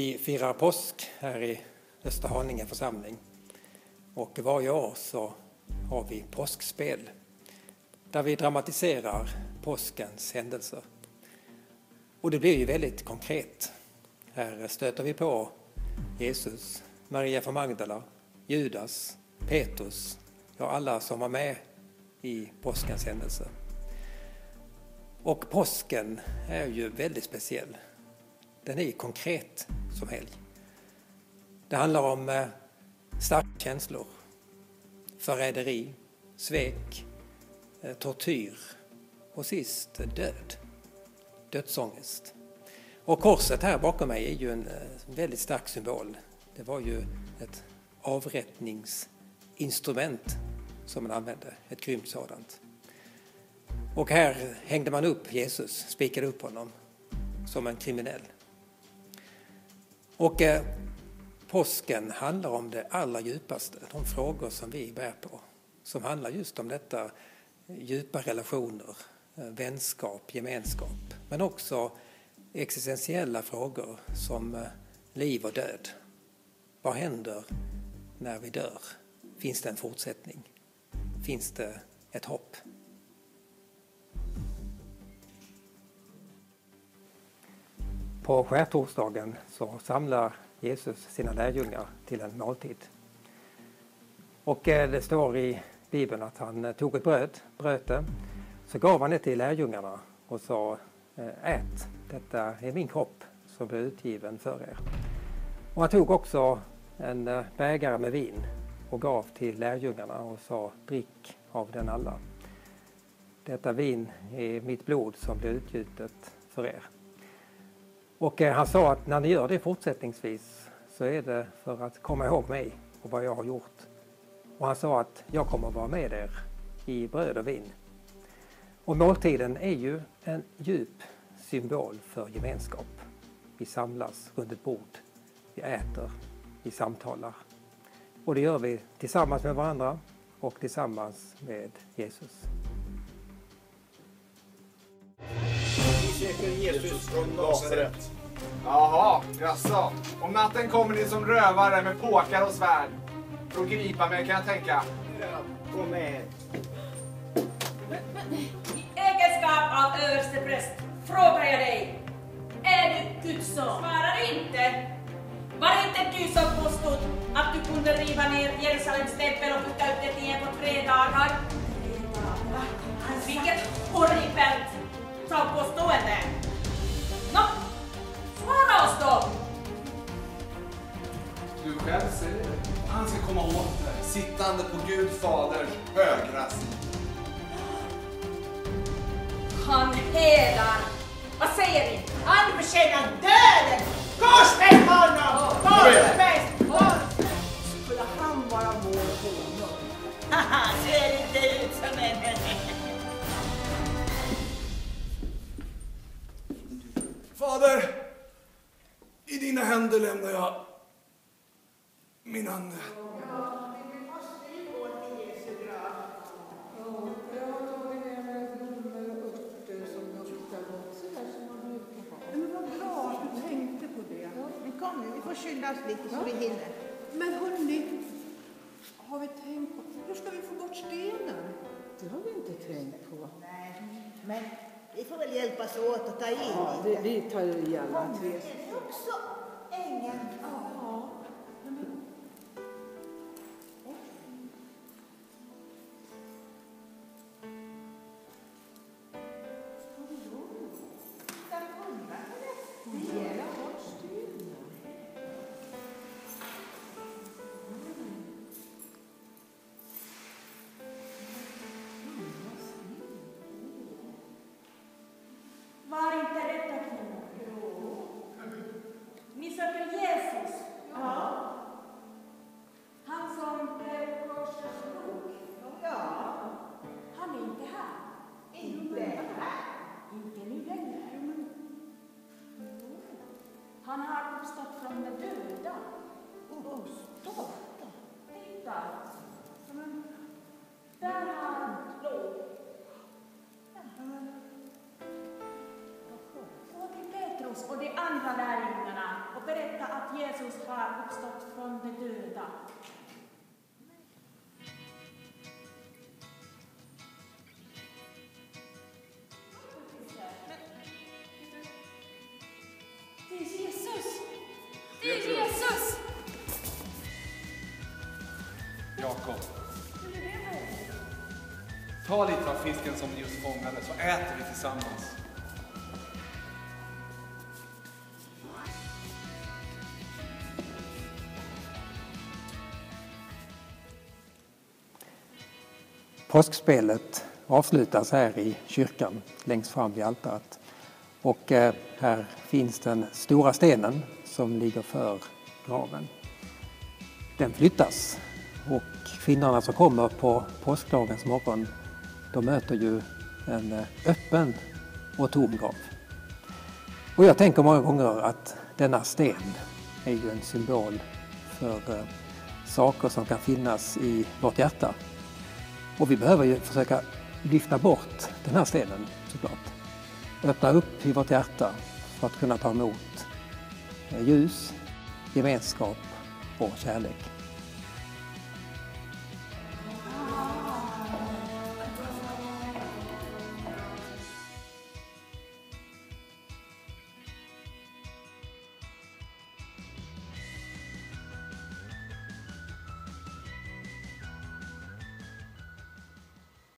Vi firar påsk här i Österhaninge församling. Och varje år så har vi påskspel där vi dramatiserar påskens händelser. Och det blir ju väldigt konkret. Här stöter vi på Jesus, Maria från Magdala, Judas, Petrus, ja alla som var med i påskens händelse. Och påsken är ju väldigt speciell. Den är konkret som helg. Det handlar om eh, starka känslor, förräderi, svek, eh, tortyr och sist eh, död, dödsångest. Och korset här bakom mig är ju en väldigt stark symbol. Det var ju ett avrättningsinstrument som man använde, ett grymt sådant. Och här hängde man upp Jesus, spikade upp honom som en kriminell. Och eh, påsken handlar om det allra djupaste, de frågor som vi bär på. Som handlar just om detta eh, djupa relationer, eh, vänskap, gemenskap. Men också existentiella frågor som eh, liv och död. Vad händer när vi dör? Finns det en fortsättning? Finns det ett hopp? På skärtorsdagen så samlar Jesus sina lärjungar till en måltid. Och eh, det står i Bibeln att han eh, tog ett bröd, bröt det, så gav han det till lärjungarna och sa eh, ät, detta är min kropp som blir utgiven för er. Och han tog också en bägare med vin och gav till lärjungarna och sa drick av den alla. Detta vin är mitt blod som blir utgjutet för er. Och eh, han sa att när ni gör det fortsättningsvis så är det för att komma ihåg mig och vad jag har gjort. Och han sa att jag kommer att vara med er i bröd och vin. Och måltiden är ju en djup symbol för gemenskap. Vi samlas runt ett bord, vi äter, vi samtalar. Och det gör vi tillsammans med varandra och tillsammans med Jesus. Söker Jesus från Nasaret. Jaha, jaså. Om natten kommer ni som rövare med påkar och svärd. För att gripa mig kan jag tänka. Gå med. I egenskap av överstepräst frågar jag dig. Är du Guds son? Svarar inte. Var inte du som påstod att du kunde riva ner Jerusalems tempel och bygga upp det igen på tre dagar? Vilket horribelt påstående! Nå, svara oss då! Du själv säger det. Han ska komma åt dig, sittande på Gud faders högra sida. Han hedar. Vad säger ni? Fader, i dina händer lämnar jag min ande. Men vad bra att du tänkte på det. Men kom nu, vi får skynda oss lite så vi hinner. Men hörni, har vi tänkt på, hur ska vi få bort stenen? Det har vi inte tänkt på. Nej, men vi får väl hjälpas åt att ta i Ja, lite. det, vi tar i alla tre. Är det också ängen? Ja, Han har uppstått från de döda. Uppstått? Titta. Där har han låg. Gå till Petrus och de andra lärjungarna och berätta att Jesus har uppstått från de döda. Bakom. Ta lite av fisken som ni just fångade så äter vi tillsammans. Påskspelet avslutas här i kyrkan längst fram vid altaret. Och eh, här finns den stora stenen som ligger för graven. Den flyttas och kvinnorna som kommer på påskdagens morgon de möter ju en eh, öppen och tom grav. Och jag tänker många gånger att denna sten är ju en symbol för eh, saker som kan finnas i vårt hjärta och vi behöver ju försöka lyfta bort den här stenen såklart. Öppna upp i vårt hjärta för att kunna ta emot eh, ljus, gemenskap och kärlek.